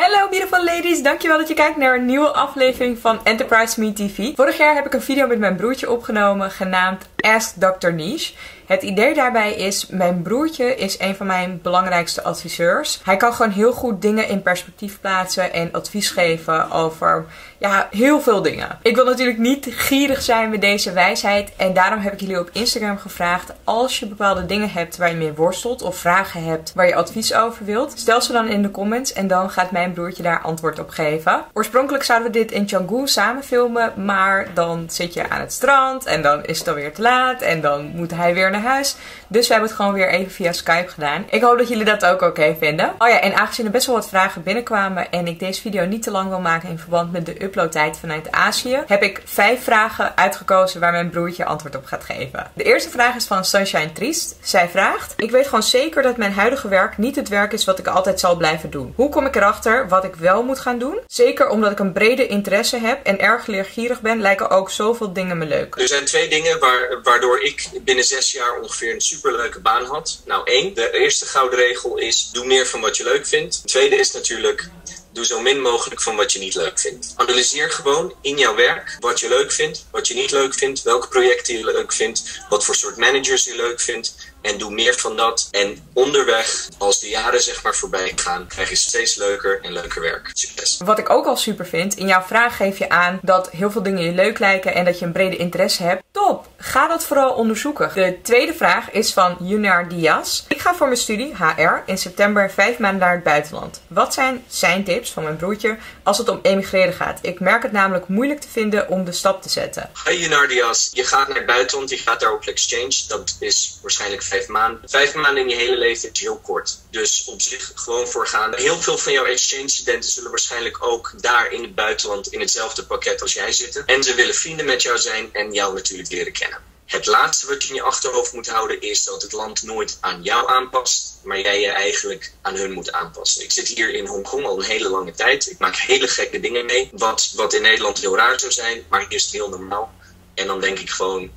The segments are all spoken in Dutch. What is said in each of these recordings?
Hallo beautiful ladies, dankjewel dat je kijkt naar een nieuwe aflevering van Enterprise Me TV. Vorig jaar heb ik een video met mijn broertje opgenomen genaamd Ask Dr. Niche. Het idee daarbij is, mijn broertje is een van mijn belangrijkste adviseurs. Hij kan gewoon heel goed dingen in perspectief plaatsen en advies geven over ja, heel veel dingen. Ik wil natuurlijk niet gierig zijn met deze wijsheid en daarom heb ik jullie op Instagram gevraagd als je bepaalde dingen hebt waar je mee worstelt of vragen hebt waar je advies over wilt, stel ze dan in de comments en dan gaat mijn broertje daar antwoord op geven. Oorspronkelijk zouden we dit in Canggu samen filmen, maar dan zit je aan het strand en dan is het alweer te laat en dan moet hij weer naar huis. Dus we hebben het gewoon weer even via Skype gedaan. Ik hoop dat jullie dat ook oké vinden. Oh ja, en aangezien er best wel wat vragen binnenkwamen en ik deze video niet te lang wil maken in verband met de uploadtijd vanuit Azië, heb ik vijf vragen uitgekozen waar mijn broertje antwoord op gaat geven. De eerste vraag is van Sunshine Triest. Zij vraagt: Ik weet gewoon zeker dat mijn huidige werk niet het werk is wat ik altijd zal blijven doen. Hoe kom ik erachter wat ik wel moet gaan doen? Zeker omdat ik een brede interesse heb en erg leergierig ben, lijken ook zoveel dingen me leuk. Er zijn twee dingen waar, waardoor ik binnen zes jaar ongeveer een superleuke baan had. Nou, één, de eerste gouden regel is: doe meer van wat je leuk vindt. De tweede is natuurlijk. Doe zo min mogelijk van wat je niet leuk vindt. Analyseer gewoon in jouw werk wat je leuk vindt, wat je niet leuk vindt, welke projecten je leuk vindt, wat voor soort managers je leuk vindt. En doe meer van dat. En onderweg, als de jaren zeg maar voorbij gaan, krijg je steeds leuker en leuker werk. Succes. Wat ik ook al super vind, in jouw vraag geef je aan dat heel veel dingen je leuk lijken en dat je een brede interesse hebt. Top! Ga dat vooral onderzoeken. De tweede vraag is van Junar Diaz. Ik ga voor mijn studie HR in september vijf maanden naar het buitenland. Wat zijn zijn tips van mijn broertje als het om emigreren gaat? Ik merk het namelijk moeilijk te vinden om de stap te zetten. Hi Junar Diaz. Je gaat naar het buitenland, je gaat daar op exchange. Dat is waarschijnlijk vijf maanden. Vijf maanden in je hele leven is heel kort. Dus op zich gewoon voor gaan. Heel veel van jouw exchange studenten zullen waarschijnlijk ook daar in het buitenland in hetzelfde pakket als jij zitten. En ze willen vrienden met jou zijn en jou natuurlijk leren kennen. Het laatste wat je in je achterhoofd moet houden is dat het land nooit aan jou aanpast, maar jij je eigenlijk aan hun moet aanpassen. Ik zit hier in Hongkong al een hele lange tijd. Ik maak hele gekke dingen mee, wat, wat in Nederland heel raar zou zijn, maar hier is het heel normaal. En dan denk ik gewoon,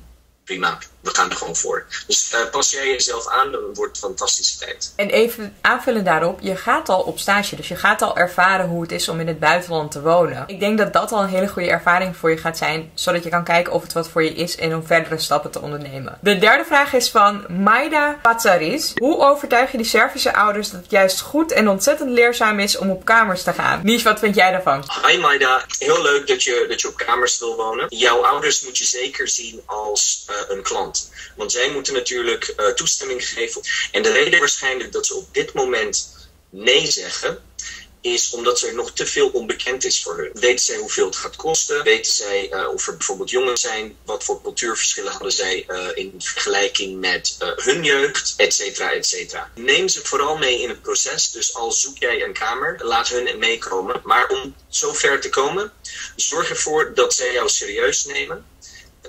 prima, we gaan er gewoon voor. Dus uh, pas jij jezelf aan, dan wordt het een fantastische tijd. En even aanvullen daarop, je gaat al op stage, dus je gaat al ervaren hoe het is om in het buitenland te wonen. Ik denk dat dat al een hele goede ervaring voor je gaat zijn, zodat je kan kijken of het wat voor je is en om verdere stappen te ondernemen. De derde vraag is van Maida Patsaris. Hoe overtuig je die Servische ouders dat het juist goed en ontzettend leerzaam is om op kamers te gaan? Nies, wat vind jij daarvan? Hi Maida, heel leuk dat je, dat je op kamers wil wonen. Jouw ouders moet je zeker zien als uh, een klant. Want zij moeten natuurlijk uh, toestemming geven. En de reden waarschijnlijk dat ze op dit moment nee zeggen, is omdat er nog te veel onbekend is voor hun. Weten zij hoeveel het gaat kosten? Weten zij uh, of er bijvoorbeeld jongens zijn? Wat voor cultuurverschillen hadden zij in vergelijking met hun jeugd? Etcetera, etcetera. Neem ze vooral mee in het proces. Dus al zoek jij een kamer, laat hun meekomen. Maar om zo ver te komen, zorg ervoor dat zij jou serieus nemen.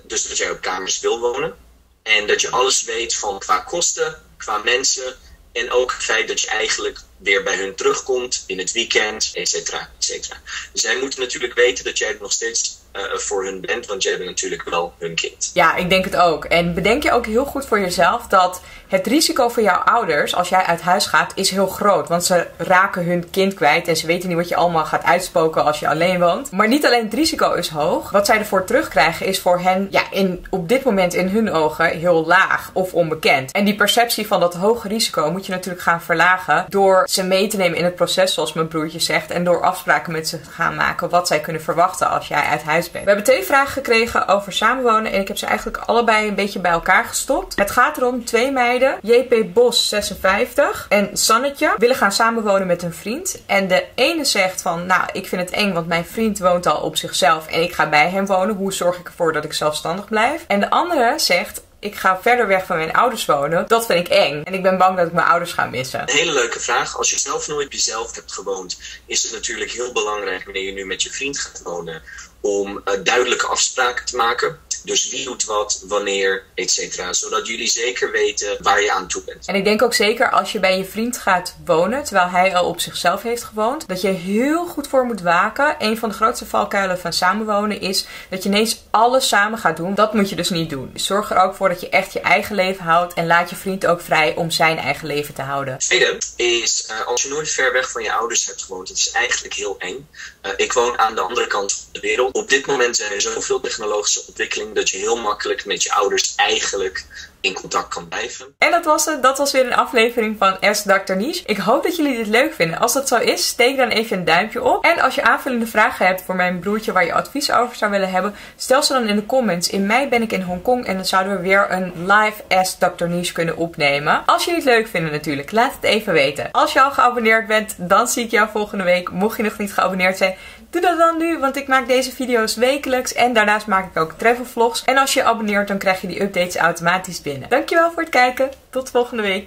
Dus dat jij op kamers wil wonen. En dat je alles weet van qua kosten, qua mensen. En ook het feit dat je eigenlijk weer bij hun terugkomt in het weekend, et cetera, et cetera. Zij moeten natuurlijk weten dat jij nog steeds voor hun bent, want jij bent natuurlijk wel hun kind. Ja, ik denk het ook. En bedenk je ook heel goed voor jezelf dat het risico voor jouw ouders als jij uit huis gaat is heel groot. Want ze raken hun kind kwijt en ze weten niet wat je allemaal gaat uitspoken als je alleen woont. Maar niet alleen het risico is hoog. Wat zij ervoor terugkrijgen is voor hen ja, in, op dit moment in hun ogen heel laag of onbekend. En die perceptie van dat hoge risico moet je natuurlijk gaan verlagen door ze mee te nemen in het proces, zoals mijn broertje zegt. En door afspraken met ze te gaan maken wat zij kunnen verwachten als jij uit huis We hebben twee vragen gekregen over samenwonen en ik heb ze eigenlijk allebei een beetje bij elkaar gestopt. Het gaat erom twee meiden JP Bos 56 en Sannetje willen gaan samenwonen met een vriend. En de ene zegt van, nou, ik vind het eng, want mijn vriend woont al op zichzelf en ik ga bij hem wonen. Hoe zorg ik ervoor dat ik zelfstandig blijf? En de andere zegt, ik ga verder weg van mijn ouders wonen. Dat vind ik eng. En ik ben bang dat ik mijn ouders ga missen. Een hele leuke vraag. Als je zelf nooit jezelf hebt gewoond, is het natuurlijk heel belangrijk wanneer je nu met je vriend gaat wonen, om uh, duidelijke afspraken te maken. Dus wie doet wat, wanneer, et cetera. Zodat jullie zeker weten waar je aan toe bent. En ik denk ook zeker als je bij je vriend gaat wonen, terwijl hij al op zichzelf heeft gewoond, dat je heel goed voor moet waken. Een van de grootste valkuilen van samenwonen is dat je ineens alles samen gaat doen. Dat moet je dus niet doen. Zorg er ook voor dat je echt je eigen leven houdt en laat je vriend ook vrij om zijn eigen leven te houden. Tweede is, uh, als je nooit ver weg van je ouders hebt gewoond, het is eigenlijk heel eng. Uh, ik woon aan de andere kant van de wereld. Op dit moment zijn er zoveel technologische ontwikkelingen dat je heel makkelijk met je ouders eigenlijk in contact kan blijven. En dat was het. Dat was weer een aflevering van Ask Dr. Niche. Ik hoop dat jullie dit leuk vinden. Als dat zo is, steek dan even een duimpje op. En als je aanvullende vragen hebt voor mijn broertje waar je advies over zou willen hebben, stel ze dan in de comments. In mei ben ik in Hongkong en dan zouden we weer een live Ask Dr. Niche kunnen opnemen. Als jullie het leuk vinden natuurlijk, laat het even weten. Als je al geabonneerd bent, dan zie ik jou volgende week. Mocht je nog niet geabonneerd zijn, Doe dat dan nu, want ik maak deze video's wekelijks en daarnaast maak ik ook travel vlogs. En als je je abonneert, dan krijg je die updates automatisch binnen. Dankjewel voor het kijken. Tot volgende week.